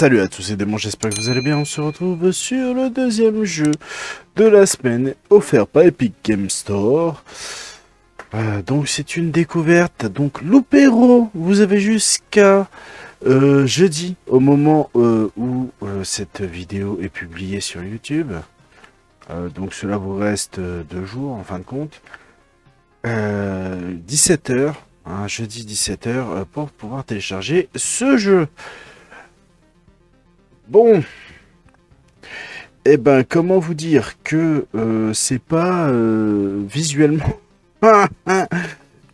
Salut à tous et démons, j'espère que vous allez bien. On se retrouve sur le deuxième jeu de la semaine offert par Epic Game Store. Euh, donc c'est une découverte. Donc Loupero, vous avez jusqu'à euh, jeudi, au moment euh, où cette vidéo est publiée sur YouTube. donc cela vous reste deux jours en fin de compte. 17h, hein, jeudi 17h, pour pouvoir télécharger ce jeu. Bon. Eh ben, comment vous dire que euh, c'est pas euh, visuellement...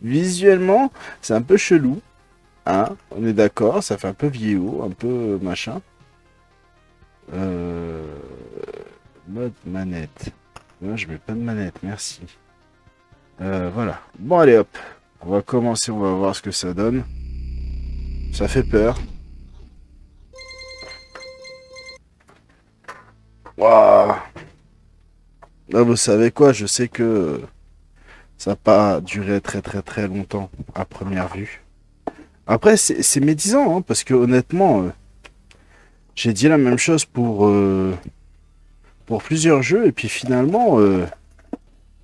visuellement, c'est un peu chelou. Hein On est d'accord, ça fait un peu vieillot, un peu machin. Euh, mode manette. Non, je mets pas de manette, merci. voilà. Bon, allez hop. On va commencer, on va voir ce que ça donne. Ça fait peur. Waouh vous savez quoi, je sais que ça n'a pas duré très très très longtemps à première vue. Après, c'est médisant, hein, parce que honnêtement, euh, j'ai dit la même chose pour, euh, pour plusieurs jeux, et puis finalement, euh,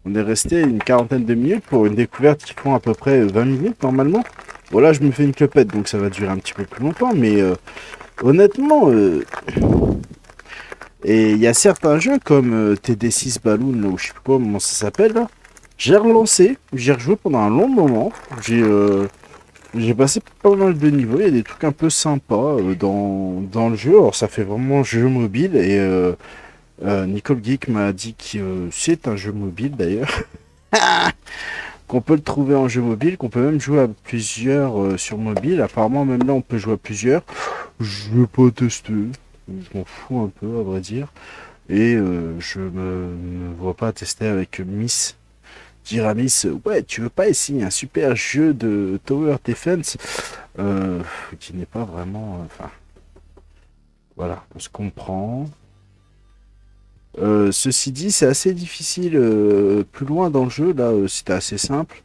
on est resté une quarantaine de minutes pour une découverte qui prend à peu près 20 minutes normalement. Voilà, je me fais une clopette, donc ça va durer un petit peu plus longtemps, mais honnêtement, et il y a certains jeux comme euh, TD6 Balloon, ou je sais pas comment ça s'appelle, j'ai relancé, j'ai rejoué pendant un long moment. J'ai euh, passé pas mal de niveaux, il y a des trucs un peu sympas euh, dans, le jeu. Alors ça fait vraiment jeu mobile et Nicole Geek m'a dit que c'est un jeu mobile d'ailleurs. qu'on peut le trouver en jeu mobile, qu'on peut même jouer à plusieurs sur mobile. Apparemment même là on peut jouer à plusieurs. Je vais pas tester je m'en fous un peu à vrai dire. Et euh, je me, vois pas tester avec Miss. Dire à Miss, ouais, tu veux pas essayer un super jeu de Tower Defense euh, qui n'est pas vraiment. Enfin. voilà, on se comprend. Euh, ceci dit, c'est assez difficile plus loin dans le jeu. Là, c'était assez simple.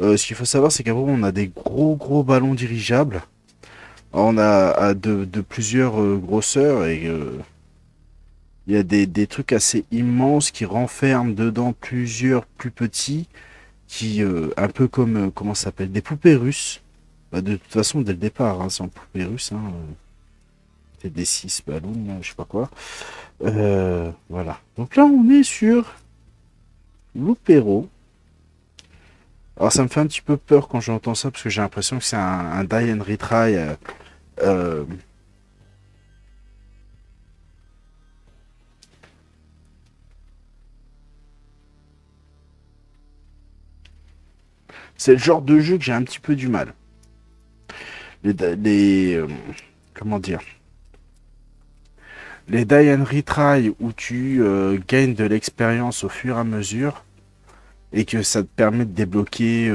ce qu'il faut savoir, c'est qu'avant, on a des gros gros ballons dirigeables. On a de, plusieurs euh, grosseurs et euh, il y a des, trucs assez immenses qui renferment dedans plusieurs plus petits qui, euh, un peu comme, comment s'appelle, des poupées russes. Bah, de toute façon, dès le départ, hein, c'est en poupées russes. Hein, c'est des 6 ballons, je sais pas quoi. voilà. Donc là, on est sur Loupero. Alors ça me fait un petit peu peur quand j'entends ça parce que j'ai l'impression que c'est un, die and retry c'est le genre de jeu que j'ai un petit peu du mal. Les, euh, comment dire? Les die and retry où tu euh, gagnes de l'expérience au fur et à mesure et que ça te permet de débloquer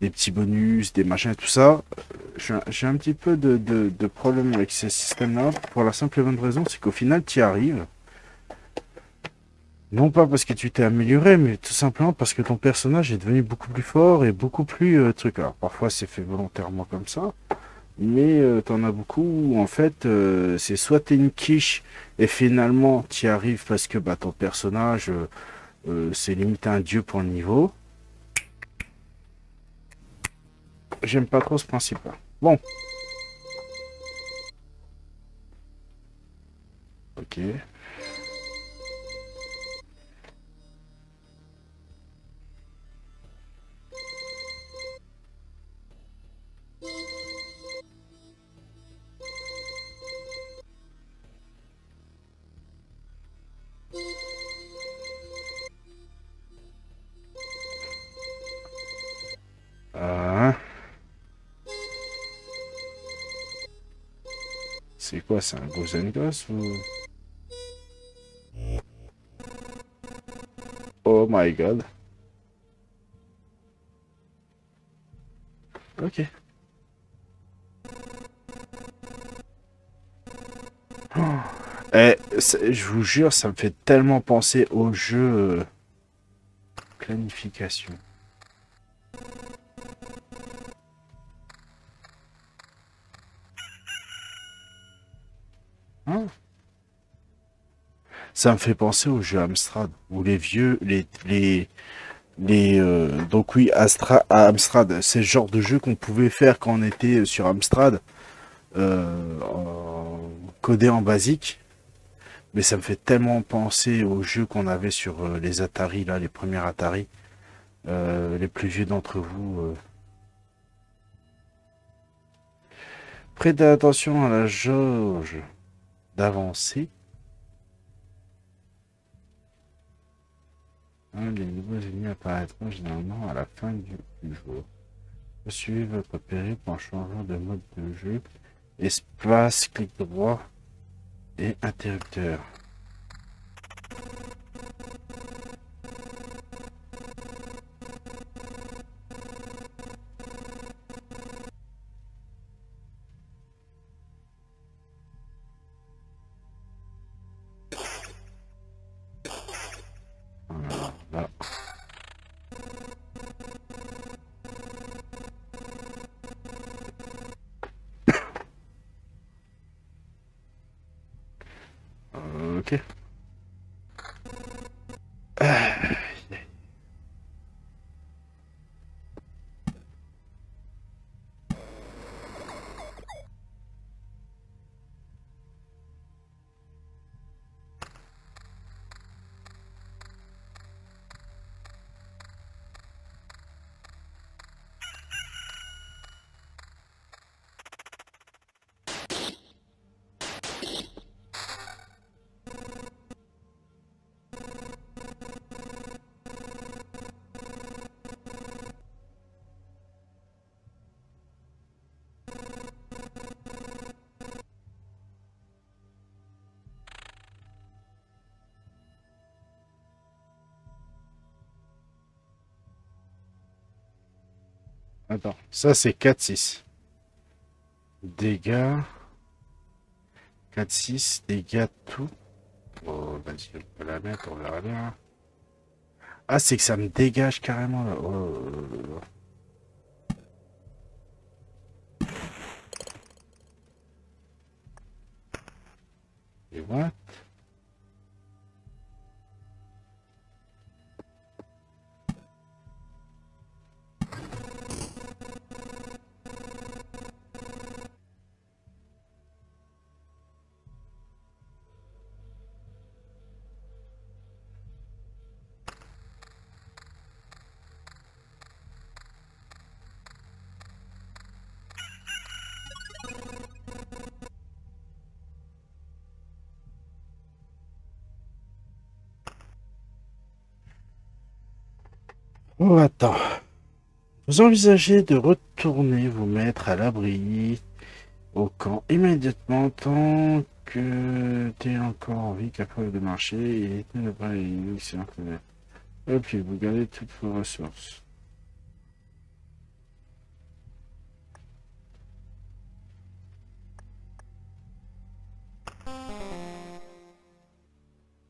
des petits bonus, des machins, tout ça. J'ai un petit peu de, problème avec ce système-là, pour la simple et bonne raison, c'est qu'au final, tu y arrives. Non pas parce que tu t'es amélioré, mais tout simplement parce que ton personnage est devenu beaucoup plus fort et beaucoup plus euh, truc. Alors parfois c'est fait volontairement comme ça, mais euh, t'en as beaucoup où en fait euh, c'est soit t'es une quiche et finalement tu y arrives parce que bah, ton personnage c'est limite un dieu pour le niveau, j'aime pas trop ce principe-là. Bon. Ok. C'est un gros ou... Oh my god. Ok. Eh, je vous jure, ça me fait tellement penser au jeu euh, planification. Ça me fait penser aux jeux Amstrad, ou les vieux, les... les, les euh, donc oui, Astra, Amstrad, c'est le genre de jeu qu'on pouvait faire quand on était sur Amstrad, euh, codé en basique. Mais ça me fait tellement penser aux jeux qu'on avait sur euh, les Atari, là, les premiers Atari. les plus vieux d'entre vous Prêtez attention à la jauge d'avancée. les nouveaux ennemis apparaîtront généralement à la fin du, jour. Suivez votre périple en changeant de mode de jeu. Espace, clic droit et interrupteur. Attends, ça c'est 4-6. Dégâts. 4-6, dégâts tout. Oh, vas-y, on peut la mettre, on verra bien. Ah, c'est que ça me dégage carrément là. Oh, Et what? Oh, attends. Vous envisagez de retourner vous mettre à l'abri au camp immédiatement tant que tu es encore en vie, capable de marcher et ne pas Et puis vous gardez toutes vos ressources.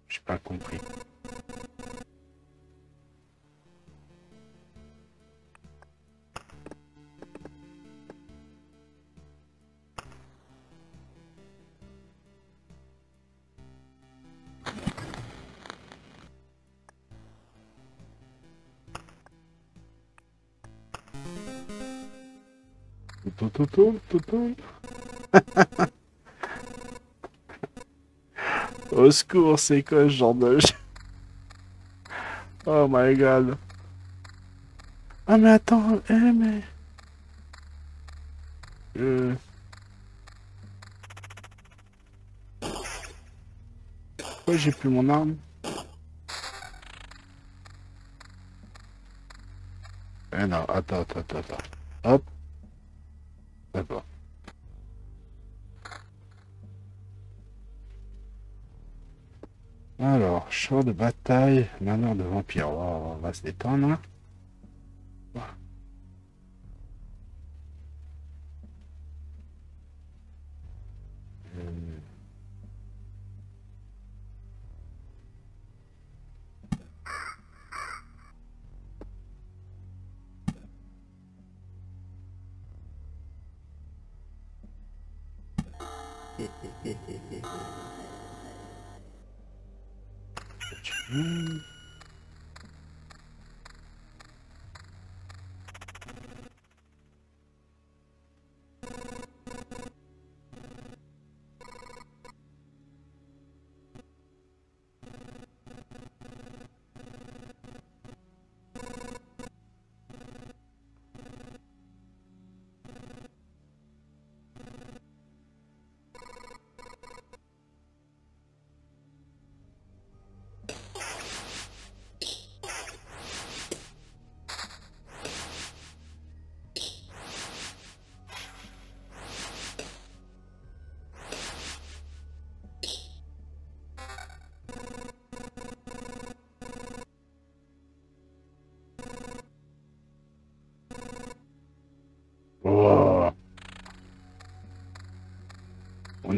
J'ai pas compris. Au secours, c'est quoi ce genre de... oh my god. Ah mais attends, eh mais... Euh... Pourquoi j'ai plus mon arme? Eh non, attends, attends, attends. Hop. Champ de bataille, manoir de vampire. on va se détendre.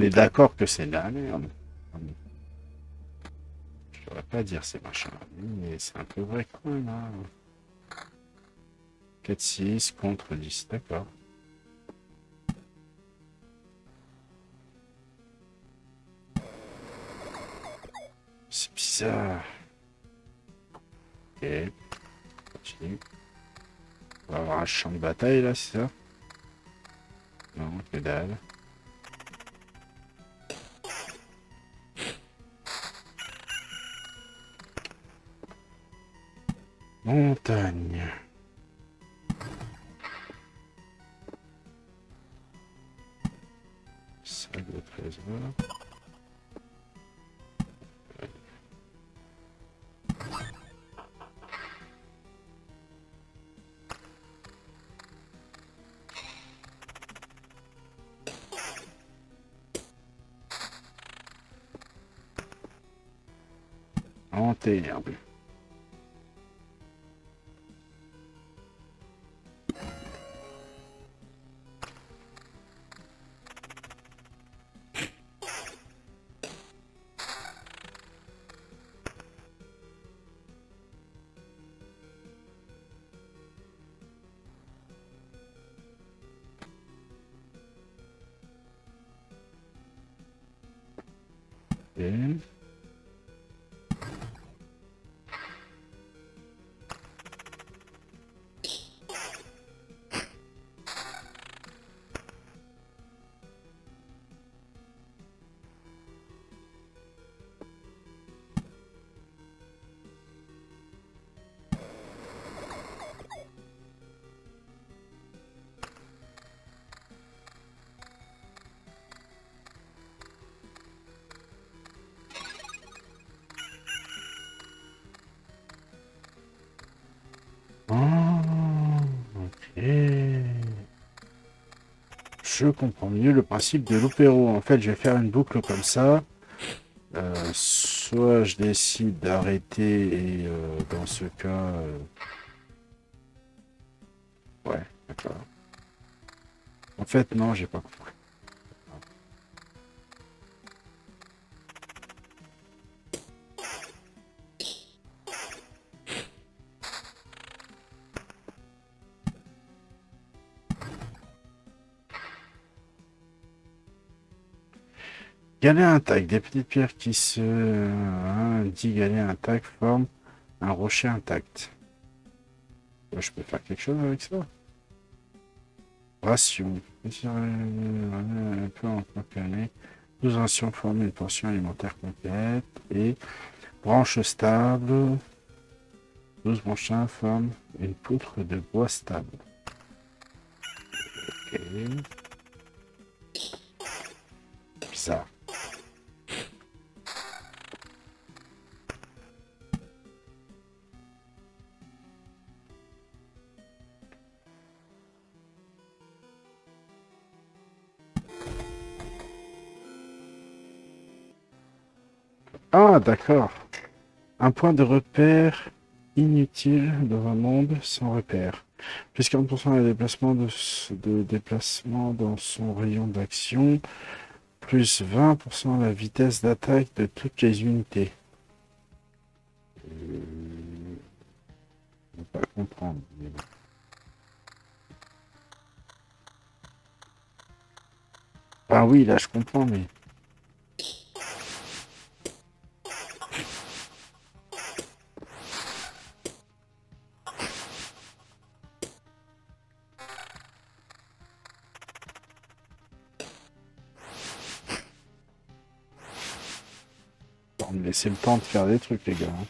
Est d'accord que c'est la merde. Je devrais pas dire c'est machin, mais c'est un peu vrai quand même. 4-6 hein. contre 10, d'accord. C'est bizarre. Ok. Continue. On va avoir un champ de bataille là, c'est ça? Non, que dalle. Montagne. Then je comprends mieux le principe de l'opéro. En fait, je vais faire une boucle comme ça. Euh, soit je décide d'arrêter et euh, dans ce cas... Euh, ouais, d'accord. En fait, non, j'ai pas compris. Des petites pierres qui se... Hein, dit galet intact forment un rocher intact. Je peux faire quelque chose avec ça? Ration. Un peu en qu'année. 12 rations forment une portion alimentaire complète. Et branche stable. 12 branches forment une poutre de bois stable. Ok. Ah, d'accord. Un point de repère inutile dans un monde sans repère. Plus 40% de déplacement, de, déplacement dans son rayon d'action. Plus 20% la vitesse d'attaque de toutes les unités. Euh... Je pas comprendre. Ah oui, là je comprends, mais... laisser le temps de faire des trucs, les gars. hein.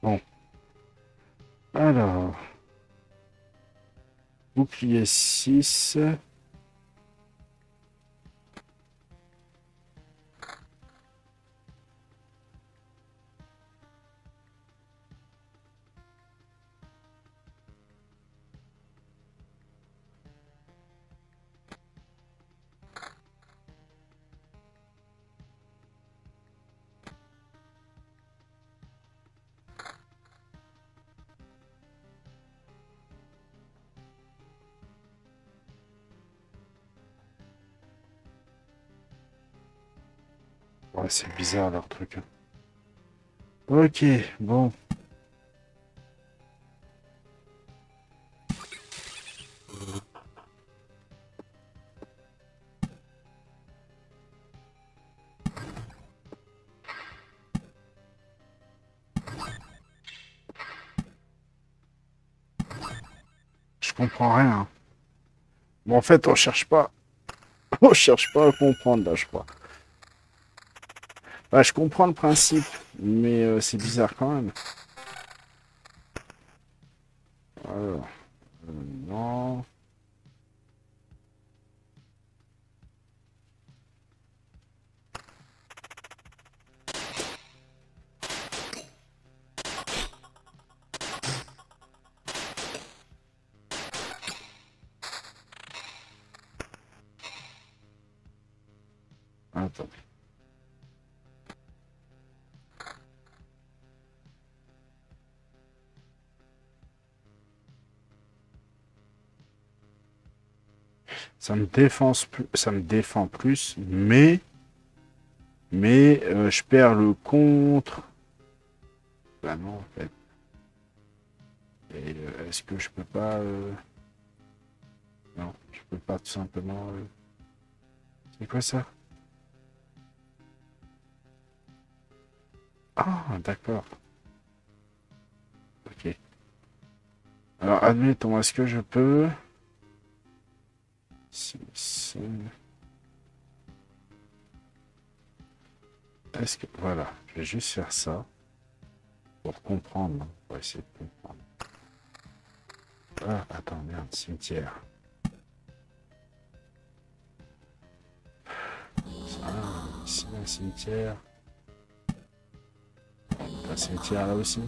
Bon. Alors. Bouclier 6. C'est bizarre leur truc. hein. Ok, bon. Je comprends rien. Bon, en fait, on cherche pas. On cherche pas à comprendre là, je crois. Bah, je comprends le principe, mais euh, c'est bizarre quand même. Ça me plus, ça me défend plus, mais mais euh, je perds le contre. Bah non en fait. Euh, est-ce que je peux pas euh, Non, je peux pas tout simplement. C'est quoi ça? Ah d'accord. Ok. Alors admettons, est-ce que je peux Est-ce que voilà, je vais juste faire ça pour comprendre. hein, Pour essayer de comprendre. Ah, attends, merde, cimetière. Ça, ici, un cimetière. Un cimetière là aussi.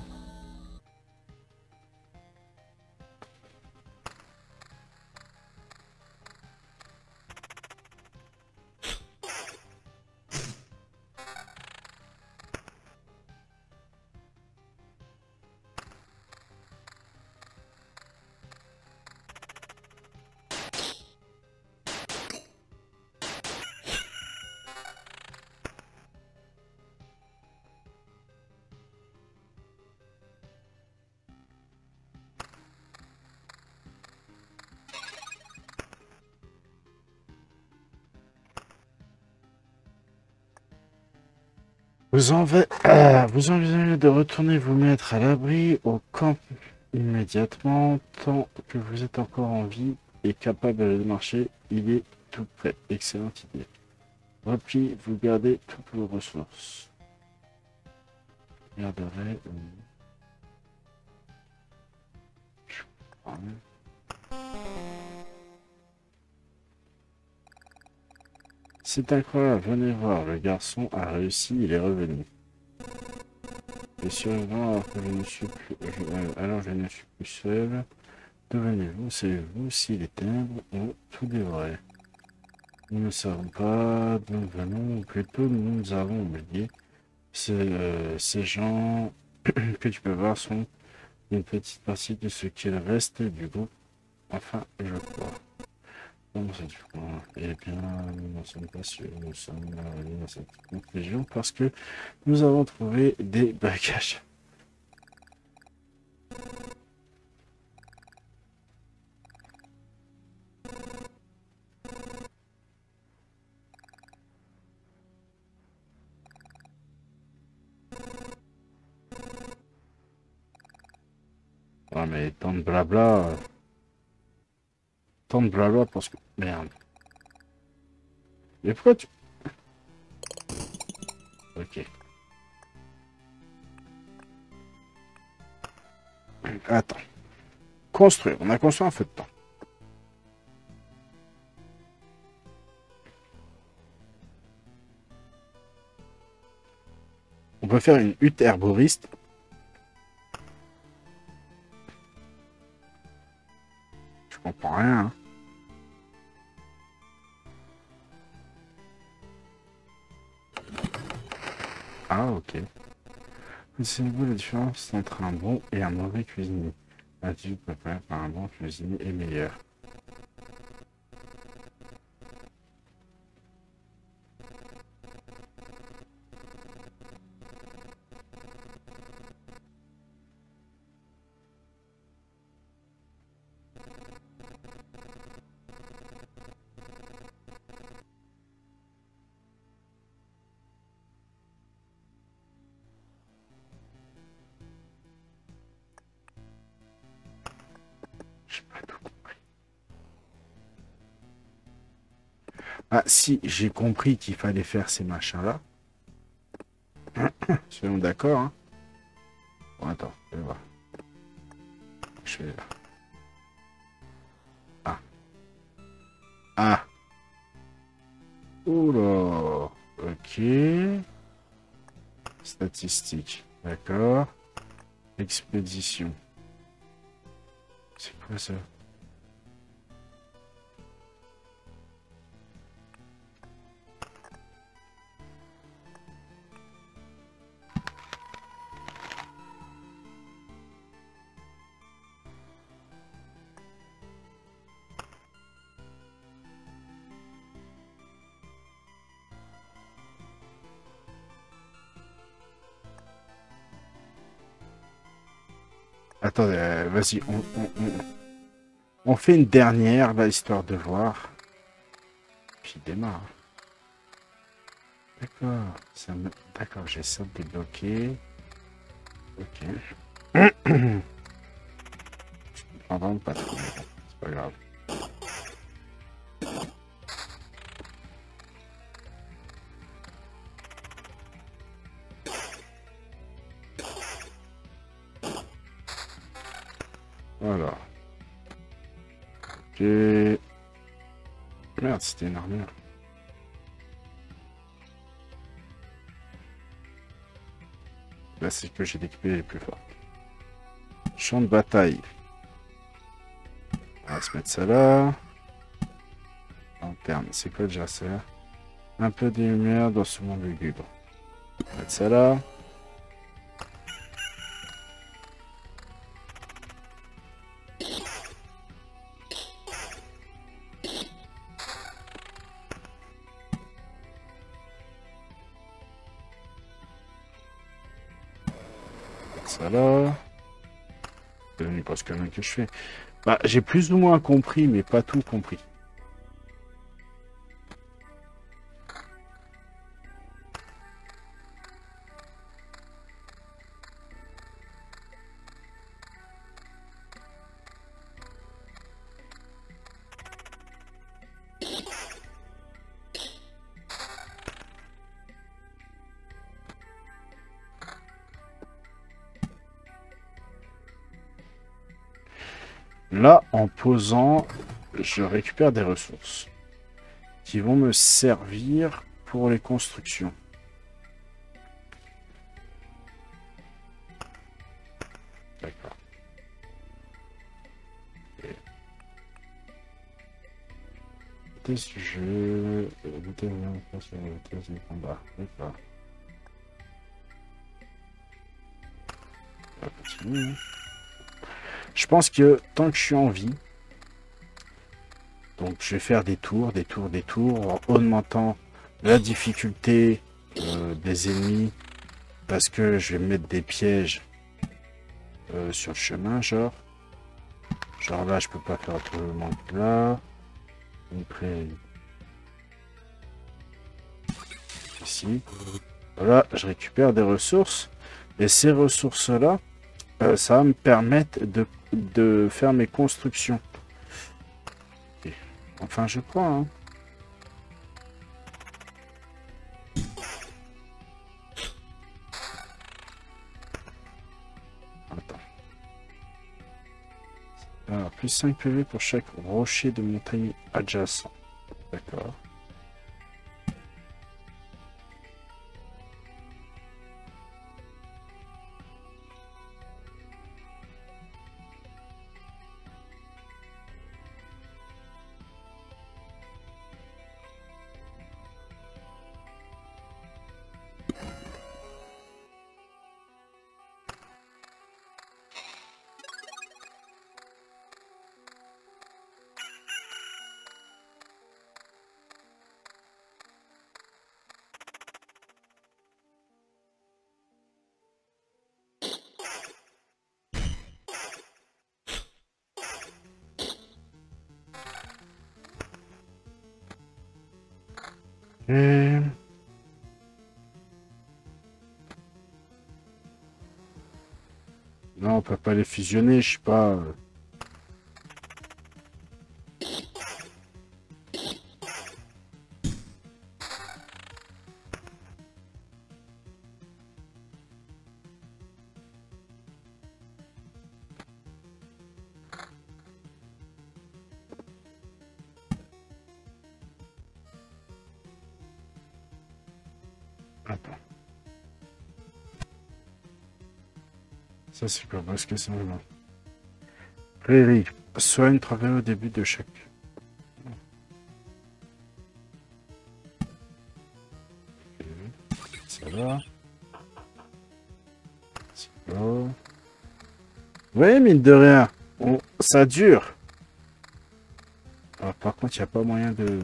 Vous, Ah, vous envisagez de retourner vous mettre à l'abri au camp immédiatement tant que vous êtes encore en vie et capable de marcher. Il est tout prêt. Excellente idée. Repli, vous gardez toutes vos ressources. Garderai. euh, je. C'est incroyable, venez voir, le garçon a réussi, il est revenu. Les survivants, alors que je ne suis plus, euh, alors je ne suis plus seul. Devenez-vous, savez-vous si les ténèbres ont tout dévoré Nous ne savons pas d'où nous venons, ou plutôt nous avons oublié. Ces, euh, ces gens que tu peux voir sont une petite partie de ce qu'il reste du groupe. Enfin, je crois. Eh bien, nous n'en sommes pas sûrs, nous sommes arrivés à cette conclusion parce que nous avons trouvé des bagages. Ouais, mais tant de blabla euh, Tant de blabla pour ce que. Merde. Mais pourquoi tu. Ok. Attends. Construire. On a construit un feu de temps. On peut faire une hutte herboriste. Je comprends rien. hein. Ah, ok. C'est vous la différence entre un bon et un mauvais cuisinier. L'attitude préparée par un bon cuisinier est meilleure. Ah, si, j'ai compris qu'il fallait faire ces machins-là. Soyons d'accord, hein. Bon, attends, je vais voir. Je vais là. Ah. Ah. Oula. Ok. Statistiques. D'accord. Expédition. C'est quoi ça? Euh, vas-y, on, fait une dernière, là, histoire de voir. Puis démarre. D'accord, ça me... D'accord, j'ai ça débloqué. Ok. Vraiment pas. C'est pas grave. C'était une armure. Là, c'est que j'ai d'équiper les plus forts. Champ de bataille. On va se mettre ça là. Lanterne, c'est quoi déjà ça? Un peu de lumière dans ce monde lugubre. On va mettre ça là. Que je fais. Bah, j'ai plus ou moins compris, mais pas tout compris. Posant, je récupère des ressources qui vont me servir pour les constructions. Je pense que tant que je suis en vie, donc je vais faire des tours, des tours, des tours, en augmentant la difficulté euh, des ennemis, parce que je vais mettre des pièges euh, sur le chemin, genre. Genre là, je peux pas faire autrement que là. Ici. Je récupère des ressources. Et ces ressources-là, euh, ça va me permettre de de faire mes constructions. Enfin, je crois. Hein. Alors, plus 5 PV pour chaque rocher de montagne adjacent. D'accord. Je sais pas. Que c'est vraiment. Prairie. Soigne au début de chaque. Ça va. Va. Oui, mine de rien. Ça dure. Alors, par contre, il n'y a pas moyen de...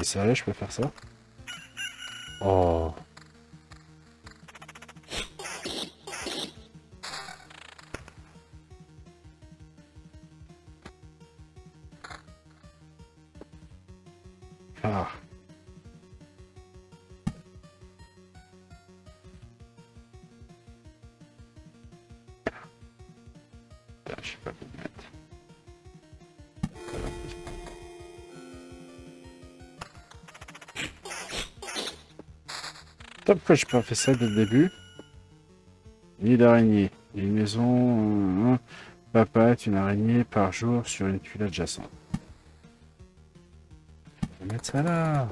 T'es sérieux, je peux faire ça Oh. Ah. Pourquoi je pas fait ça dès le début Nid d'araignée. Une maison... Papa est une araignée par jour sur une tuile adjacente. On va mettre ça là.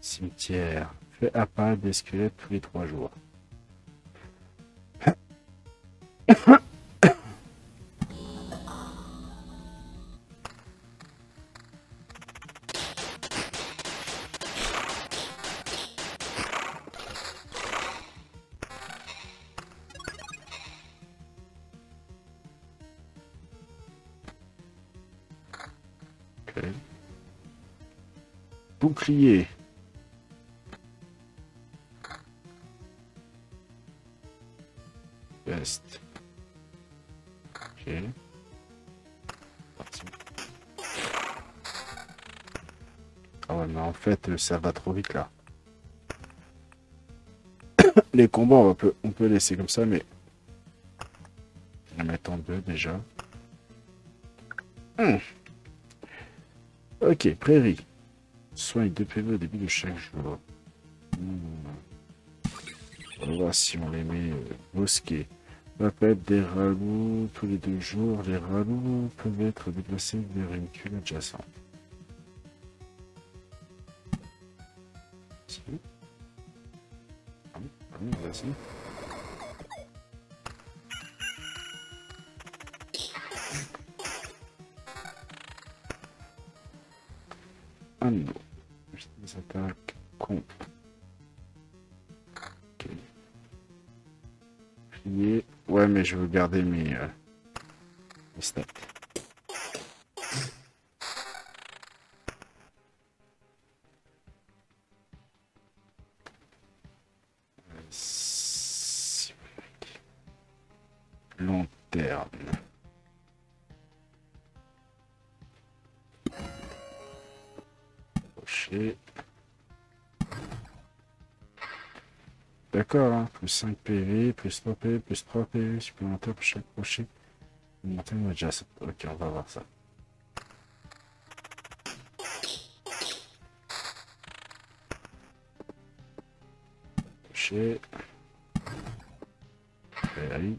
Cimetière. Fait apparaître des squelettes tous les trois jours. Bouclier. Ok. Parti. Ah ouais, mais en fait, ça va trop vite là. Les combats, on peut, on peut laisser comme ça, mais... On va mettre en deux déjà. Hmm. Ok, prairie. Soigne 2 PV au début de chaque jour. Hmm. On va voir si on les met euh, pas être des ralous tous les deux jours. Les ralous peuvent être déplacés vers une tuile adjacente. Je veux garder mes, euh, mes stats. Euh, terme. Rocher. d'accord, hein. plus 5 PV, plus 3 PV, plus 3 PV supplémentaires pour chaque crochet. Montagne adjacent. Ok, on va voir ça. Crochet. Allez.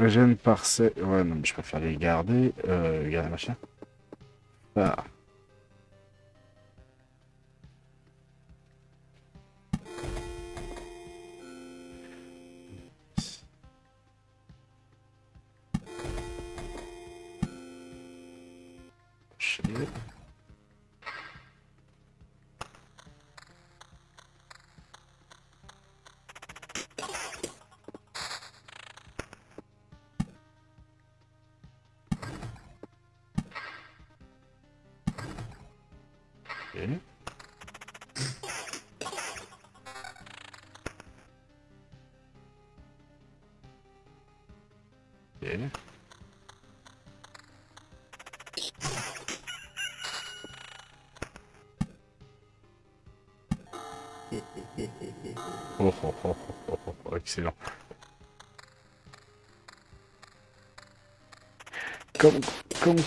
Régène parcelle. Ouais, non, mais je préfère les garder. Euh, garder machin. Ah.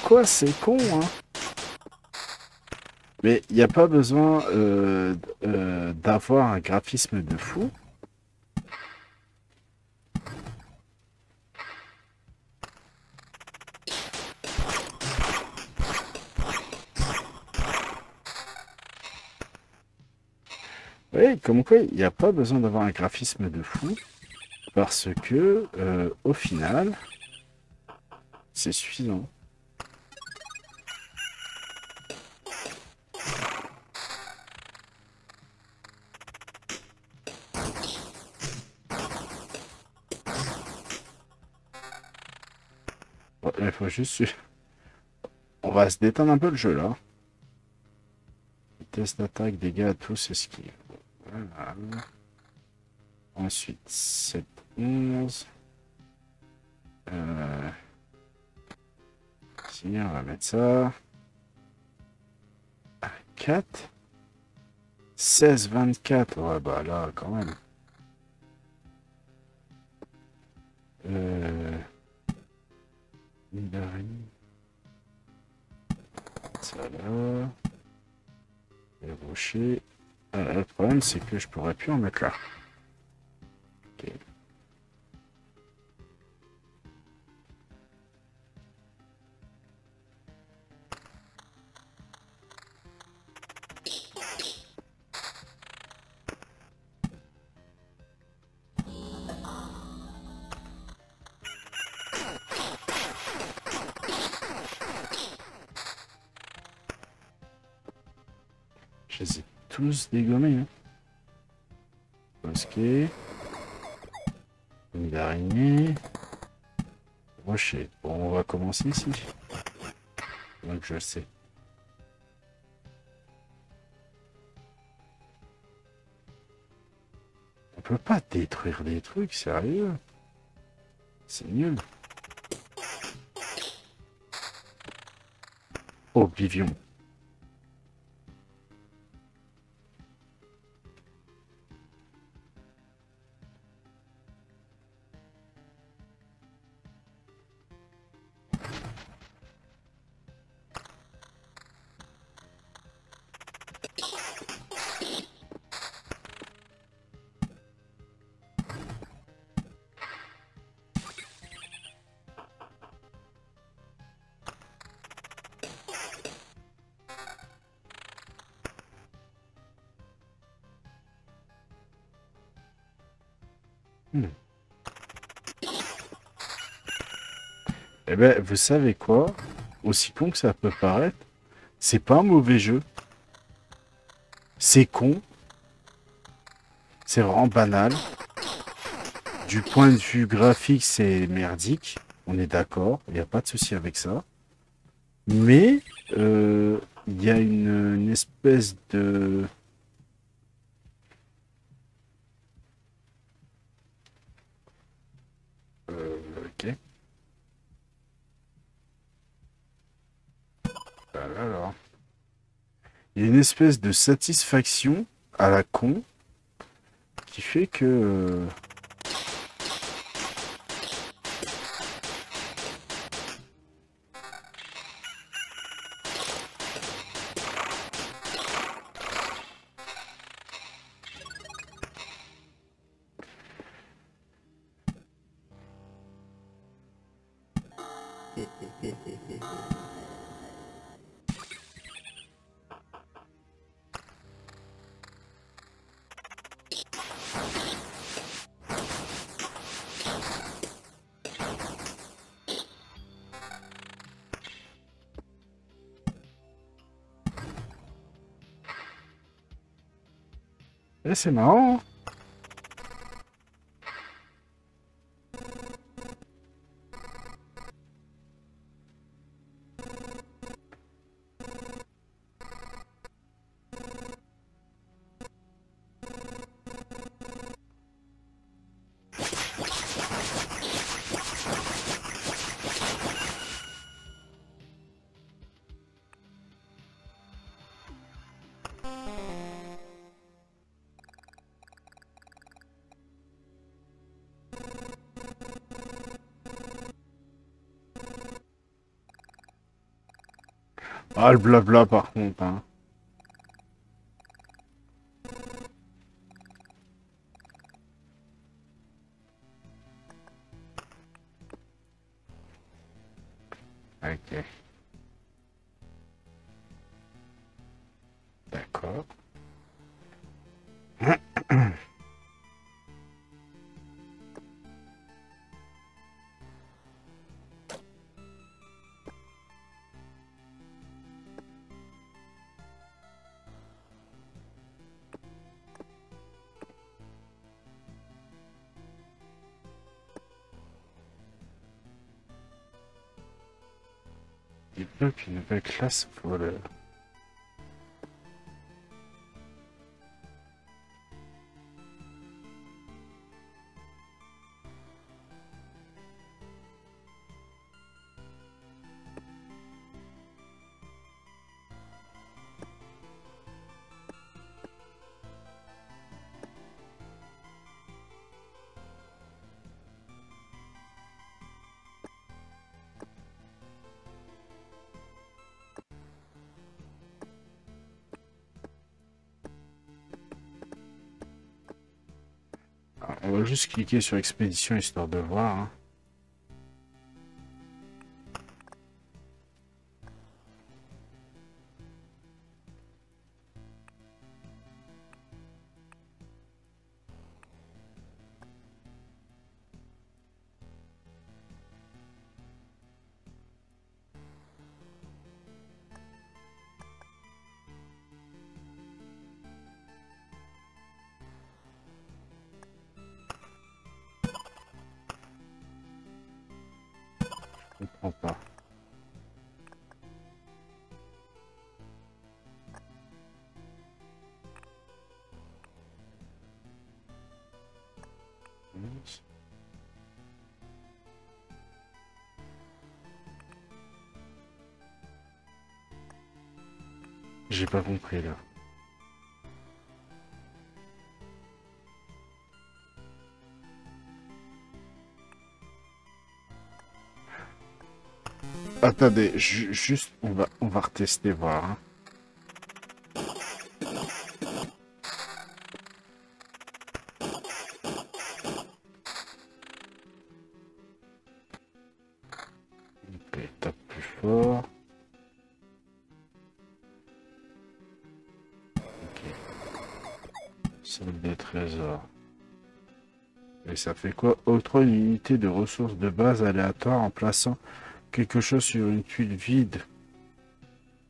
Quoi, c'est con, hein. Mais il n'y a pas besoin euh, euh, d'avoir un graphisme de fou. Oui, comme quoi, il n'y a pas besoin d'avoir un graphisme de fou. Parce que, euh, au final, c'est suffisant. Il faut juste... On va se détendre un peu le jeu, là. Vitesse d'attaque, dégâts, tous, esquive. Voilà. Ensuite, 7, 11. Euh... Si, on va mettre ça. 4. 16, 24. Ouais, bah là, quand même. Euh... Une d'araignée. Ça là. Les rochers. Euh, le problème, c'est que je pourrais plus en mettre là. Ok. Tous dégommés. Hein. Bosquet. Une d'araignée. Rocher. On va commencer ici. Donc je sais. On peut pas détruire des trucs, sérieux. C'est nul. Oblivion. Eh ben, vous savez quoi? Aussi con que ça peut paraître, c'est pas un mauvais jeu. C'est con. C'est vraiment banal. Du point de vue graphique, c'est merdique. On est d'accord. Il n'y a pas de souci avec ça. Mais euh, il y a une, une espèce de... espèce de satisfaction à la con qui fait que... euh, Eh, Ah, le blabla par contre. Hein. very classic for the Alors, on va juste cliquer sur expédition histoire de voir. hein. J'ai pas compris là. Attendez, ju- juste, on va, on va retester voir. hein. De ressources de base aléatoire en plaçant quelque chose sur une tuile vide.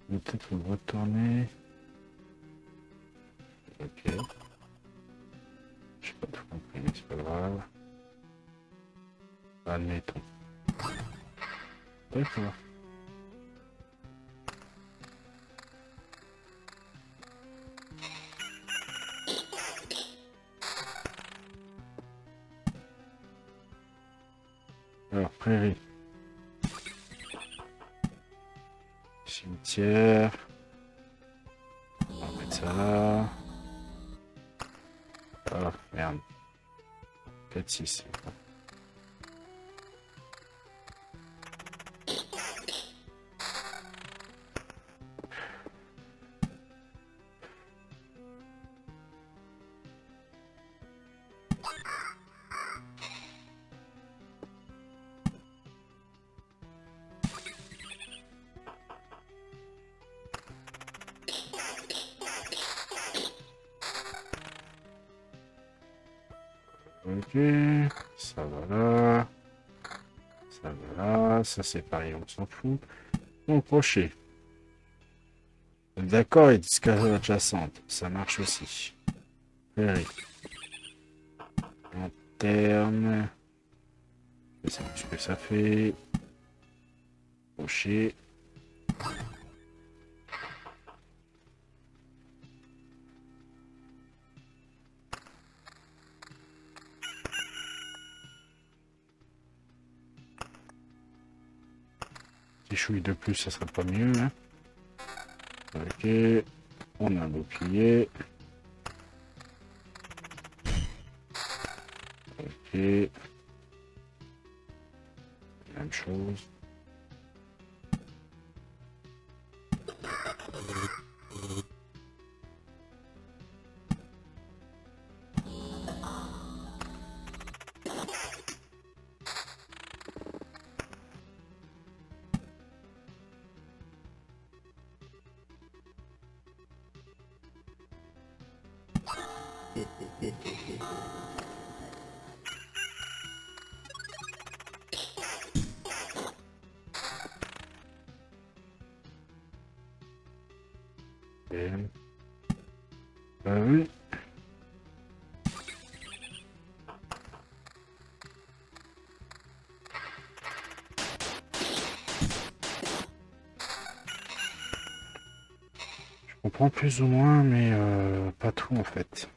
Peut-être retourner. Ok. J'ai pas tout compris, mais c'est pas grave. Admettons. D'accord. prairies. Cimetière. On va mettre ça là. Oh merde. 4-6. Ça c'est pareil, on s'en fout. Donc crochet. D'accord, et discussion adjacente. Ça marche aussi. Prairie. Lanterne. Ce que ça fait? Crochet. De plus, ça serait pas mieux. Hein ok, on a un bouclier. Ok. Même chose. Plus ou moins, mais euh, pas tout en fait.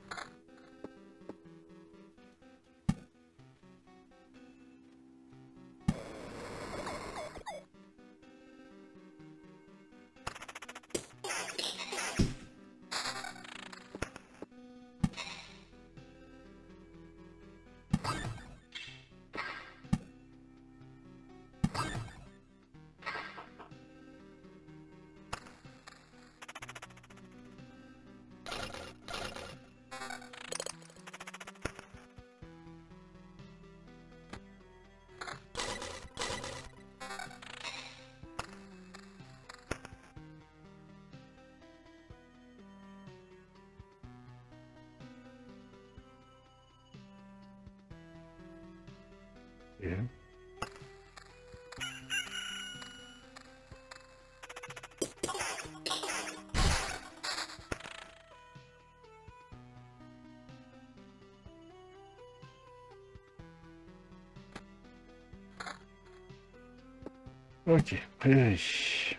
Ok, prairie.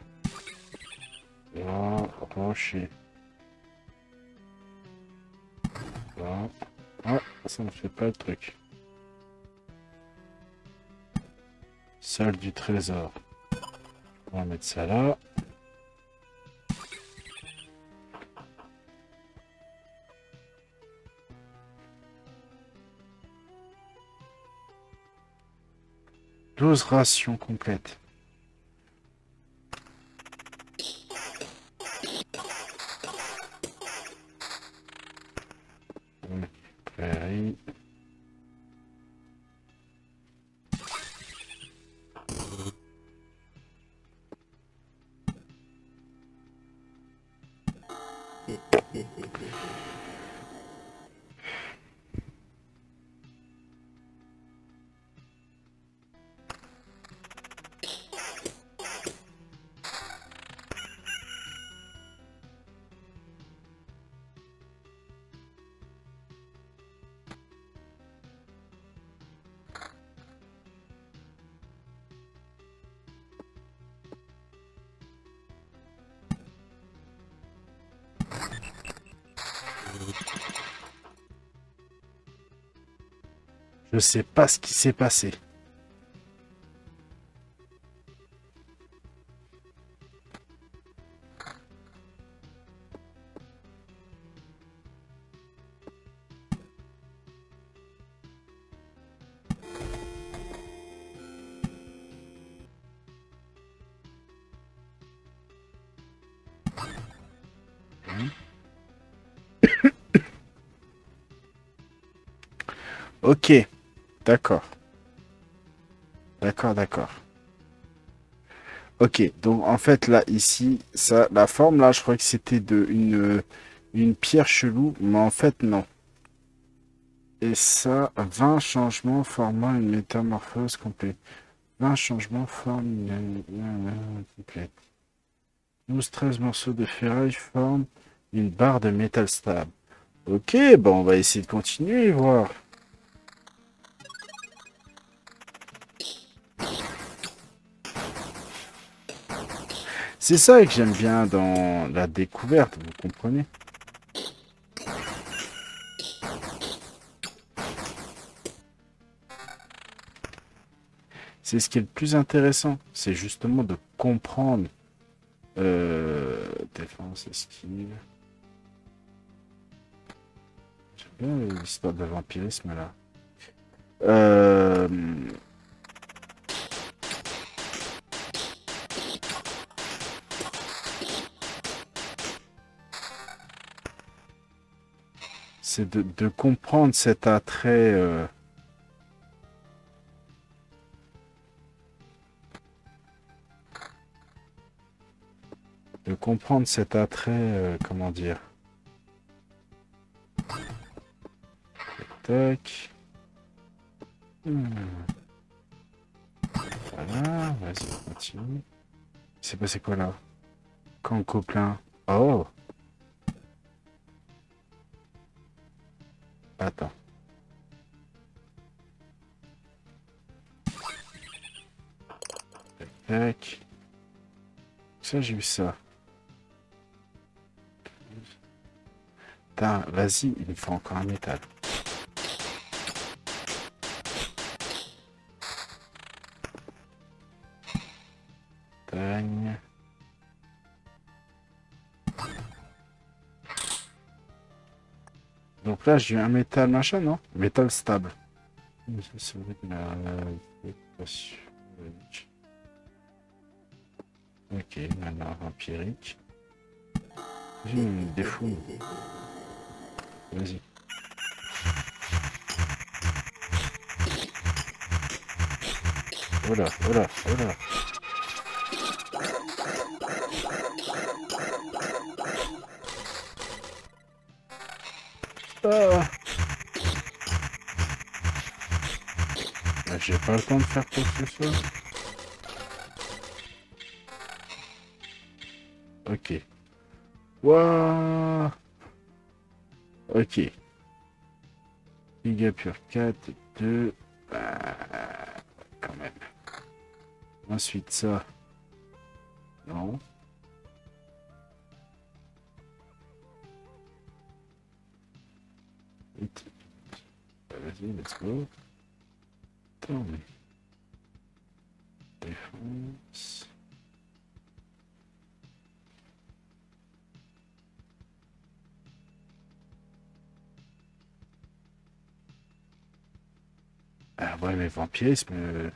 Là, rocher. Là. Ah, ça ne fait pas le truc. Salle du trésor. On va mettre ça là. Douze rations complètes. Je sais pas ce qui s'est passé. Ok. D'accord. D'accord, d'accord. Ok, donc en fait là, ici, ça, la forme là, je crois que c'était de une, pierre chelou, mais en fait non. Et ça, 20 changements formant une métamorphose complète. 20 changements forment une complète. 12-13 morceaux de ferraille forment une barre de métal stable. Ok, bon, on va essayer de continuer voir. C'est ça que j'aime bien dans la découverte, vous comprenez? C'est ce qui est le plus intéressant, c'est justement de comprendre euh, défense, esquive. J'aime bien l'histoire de vampirisme là. Euh... C'est de, de, comprendre cet attrait. Euh... de comprendre cet attrait, euh, comment dire. Tac. Hmm. Voilà, vas-y, continue. C'est passé quoi là? Quand copain. Oh Attends. Tac. Ça, j'ai vu ça. Putain, vas-y, il me faut encore un métal. Tagne. Donc là, j'ai un métal machin, non? Métal stable. Ok, maintenant empirique. J'ai une défaut. Vas-y. Voilà, voilà, voilà. Ah. J'ai pas le temps de faire quoi que ce soit. Ok. Waouh Ok. Giga Pure 4, 2. Bah, quand même. Ensuite, ça. Non. Vas-y, let's go. Attends, mais... Défense... Ah ouais, mais vampirisme... Euh...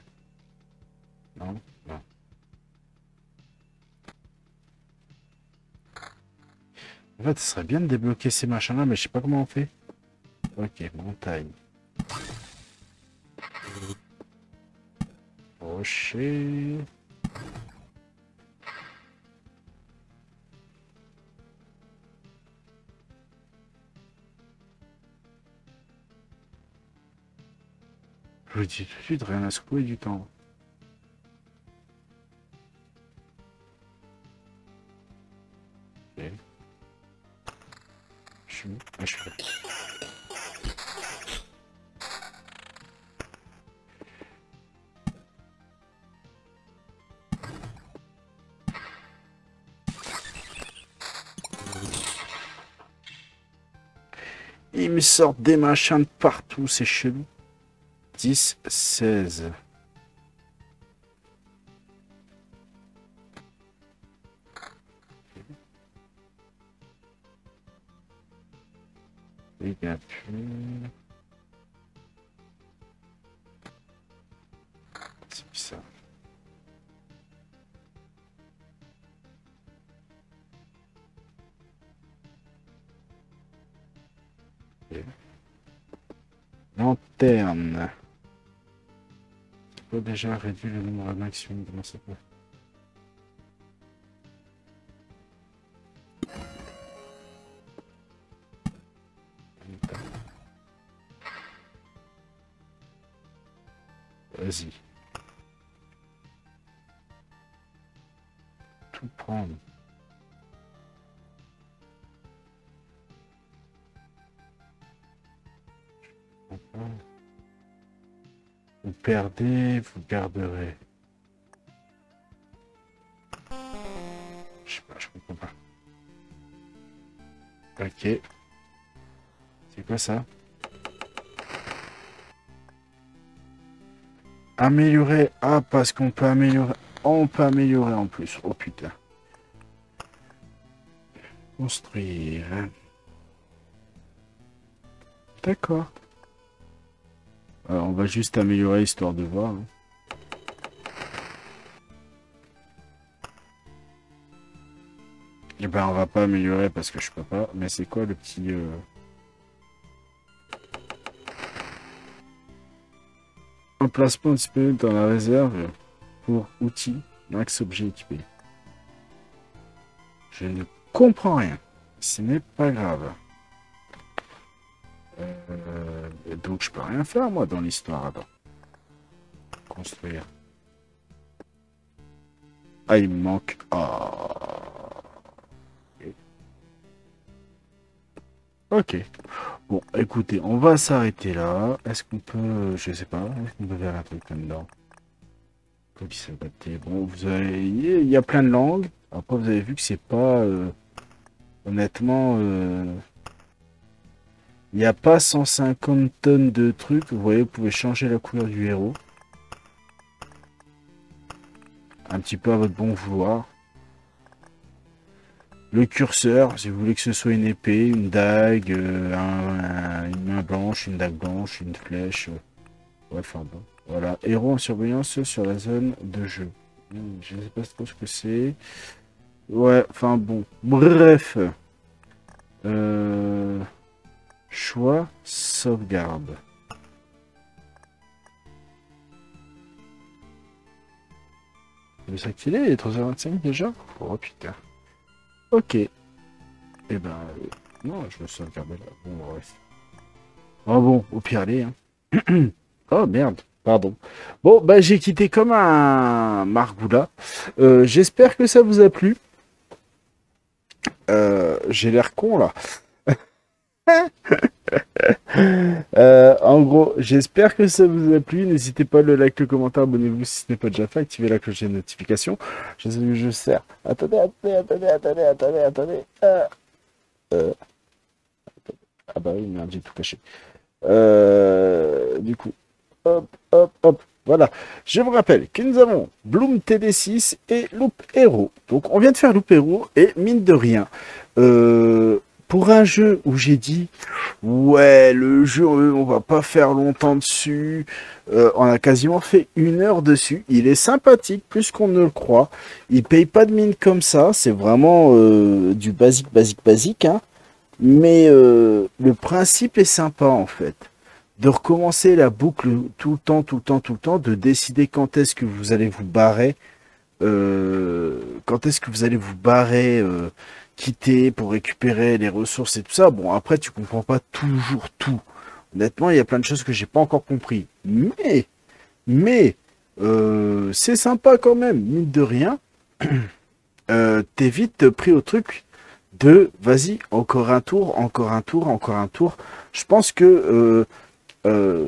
Non, non. En fait, ce serait bien de débloquer ces machins-là, mais je sais pas comment on fait. Ok, montagne. Rocher. Je vous dis tout de suite, rien à secouer du temps. Sortent des machins de partout, c'est chelou. 10, 16. Déjà réduire le nombre maximum de ça peut Vas-y. Tout prendre. Vous garderez. Je sais pas, je comprends pas. Ok. C'est quoi ça? Améliorer. Ah, parce qu'on peut améliorer. On peut améliorer en plus. Oh putain. Construire. D'accord. Alors, on va juste améliorer histoire de voir. Hein. Eh ben, on va pas améliorer parce que je peux pas. Mais c'est quoi le petit... Euh... Emplacement disponible dans la réserve pour outils max objet équipé. Je ne comprends rien. Ce n'est pas grave. Donc je peux rien faire moi dans l'histoire Construire. Ah il me manque. Ah. Ok. Bon, écoutez, on va s'arrêter là. Est-ce qu'on peut, je sais pas, est-ce qu'on peut faire un truc là-dedans Police adaptée. Bon, vous avez, il y a plein de langues. Après, vous avez vu que c'est pas, euh, honnêtement, euh, il n'y a pas 150 tonnes de trucs. Vous voyez, vous pouvez changer la couleur du héros. Un petit peu à votre bon vouloir le curseur, si vous voulez que ce soit une épée, une dague, euh, une main blanche, une dague blanche, une flèche. Euh, ouais, enfin bon. Voilà, héros en surveillance sur la zone de jeu. Hmm, je ne sais pas trop ce que c'est. Ouais, enfin bon. Bref. Euh, choix, sauvegarde. Vous ça qu'il est, il est 3h25 déjà Oh putain. Ok. Eh ben, euh, non, je me suis regardé là. Bon, bref. Oh bon, au pire, allez. Hein. oh merde, pardon. Bon, bah j'ai quitté comme un margoula. Euh, J'espère que ça vous a plu. Euh, j'ai l'air con là. Euh, en gros, j'espère que ça vous a plu. N'hésitez pas à le like, le commentaire, abonnez-vous si ce n'est pas déjà fait, activez la cloche de notification. Je sais que je sers. Attendez, attendez, attendez, attendez, attendez, attendez. Euh, euh, ah bah oui, merde, j'ai tout caché. du coup, hop, hop, hop. Voilà, je vous rappelle que nous avons Bloom TD6 et Loop Hero. Donc on vient de faire Loop Hero et mine de rien, euh, pour un jeu où j'ai dit ouais le jeu on va pas faire longtemps dessus. Euh, on a quasiment fait une heure dessus. Il est sympathique plus qu'on ne le croit. Il paye pas de mine comme ça. C'est vraiment euh, du basique basique basique hein. mais euh, le principe est sympa en fait. De recommencer la boucle tout le temps tout le temps tout le temps de décider quand est-ce que vous allez vous barrer. Quand est-ce que vous allez vous barrer quitter pour récupérer les ressources et tout ça. Bon, après, tu comprends pas toujours tout. Honnêtement, il y a plein de choses que j'ai pas encore compris. Mais, mais, euh, c'est sympa quand même, mine de rien. euh, T'es vite pris au truc de, vas-y, encore un tour, encore un tour, encore un tour. Je pense que euh,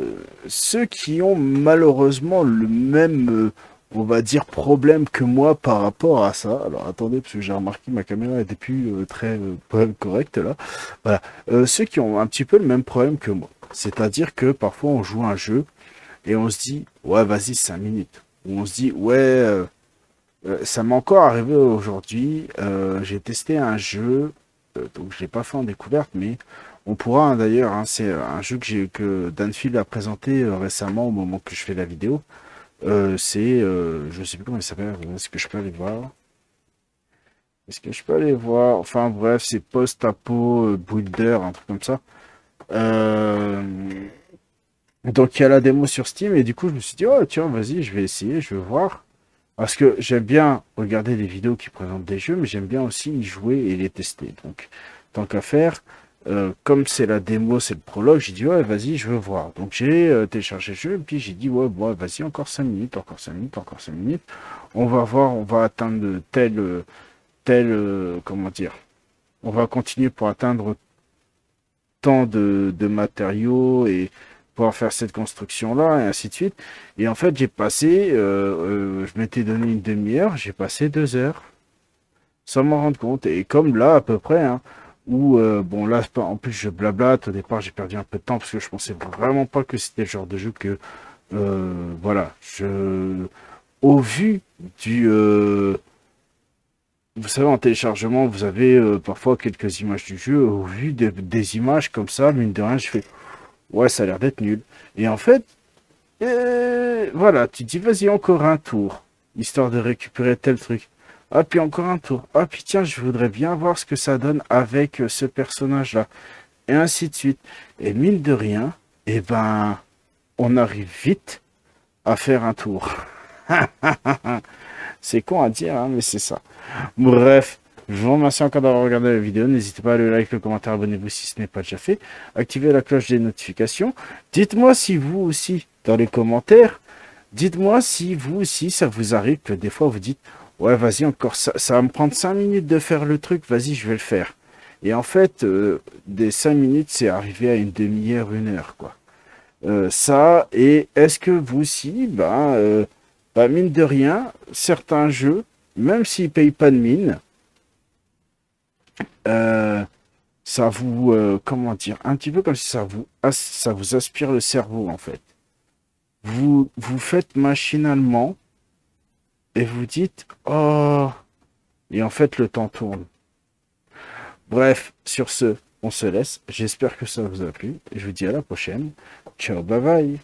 ceux qui ont malheureusement le même on va dire, problème que moi par rapport à ça. Alors attendez, parce que j'ai remarqué ma caméra était plus euh, très euh, correcte là. Voilà. Euh, ceux qui ont un petit peu le même problème que moi. C'est-à-dire que parfois on joue un jeu et on se dit, ouais, vas-y, 5 minutes. Ou on se dit, ouais, ça m'est encore arrivé aujourd'hui. j'ai testé un jeu, donc je l'ai pas fait en découverte, mais on pourra hein, d'ailleurs, hein, c'est un jeu que, que Danfield a présenté récemment au moment que je fais la vidéo. Euh, c'est, euh, je sais plus comment il s'appelle, est-ce que je peux aller voir? Est-ce que je peux aller voir? Enfin bref, c'est post-apo, euh, builder, un truc comme ça. Donc il y a la démo sur Steam et du coup je me suis dit oh tiens vas-y je vais essayer, je vais voir. Parce que j'aime bien regarder des vidéos qui présentent des jeux, mais j'aime bien aussi y jouer et les tester. Donc tant qu'à faire, euh, comme c'est la démo, c'est le prologue, j'ai dit ouais vas-y je veux voir. Donc j'ai euh, téléchargé le jeu et puis j'ai dit ouais bon, vas-y encore 5 minutes, encore 5 minutes, encore 5 minutes. On va voir, on va atteindre tel tel euh, comment dire. On va continuer pour atteindre tant de, de matériaux et pouvoir faire cette construction-là, et ainsi de suite. Et en fait, j'ai passé, euh, euh, je m'étais donné une demi-heure, j'ai passé deux heures, sans m'en rendre compte. Et comme là, à peu près, hein, où, euh, bon, là, en plus, je blablate, au départ, j'ai perdu un peu de temps, parce que je pensais vraiment pas que c'était le genre de jeu que, voilà, je, au vu du, vous savez, en téléchargement, vous avez parfois quelques images du jeu, au vu des images comme ça, mine de rien, je fais ouais, ça a l'air d'être nul. Et en fait, euh, voilà, tu dis, vas-y, encore un tour, histoire de récupérer tel truc. Ah, puis encore un tour. Ah, puis tiens, je voudrais bien voir ce que ça donne avec euh, ce personnage-là. Et ainsi de suite. Et mine de rien, eh ben, on arrive vite à faire un tour. c'est con à dire, hein, mais c'est ça. Bref, je vous remercie encore d'avoir regardé la vidéo. N'hésitez pas à le like, le commentaire, abonnez-vous si ce n'est pas déjà fait. Activez la cloche des notifications. Dites-moi si vous aussi, dans les commentaires, dites-moi si vous aussi, ça vous arrive que des fois vous dites Ouais, vas-y, encore ça, ça va me prendre 5 minutes de faire le truc, vas-y, je vais le faire. Et en fait, euh, des 5 minutes, c'est arrivé à une demi-heure, une heure, quoi. Euh, ça, et est-ce que vous aussi, ben, euh, ben, mine de rien, certains jeux, même s'ils payent pas de mine, euh, ça vous, euh, comment dire, un petit peu comme si ça vous, ça vous aspire le cerveau en fait. Vous, vous faites machinalement et vous dites, oh, et en fait le temps tourne. Bref, sur ce, on se laisse. J'espère que ça vous a plu. Je vous dis à la prochaine. Ciao, bye bye.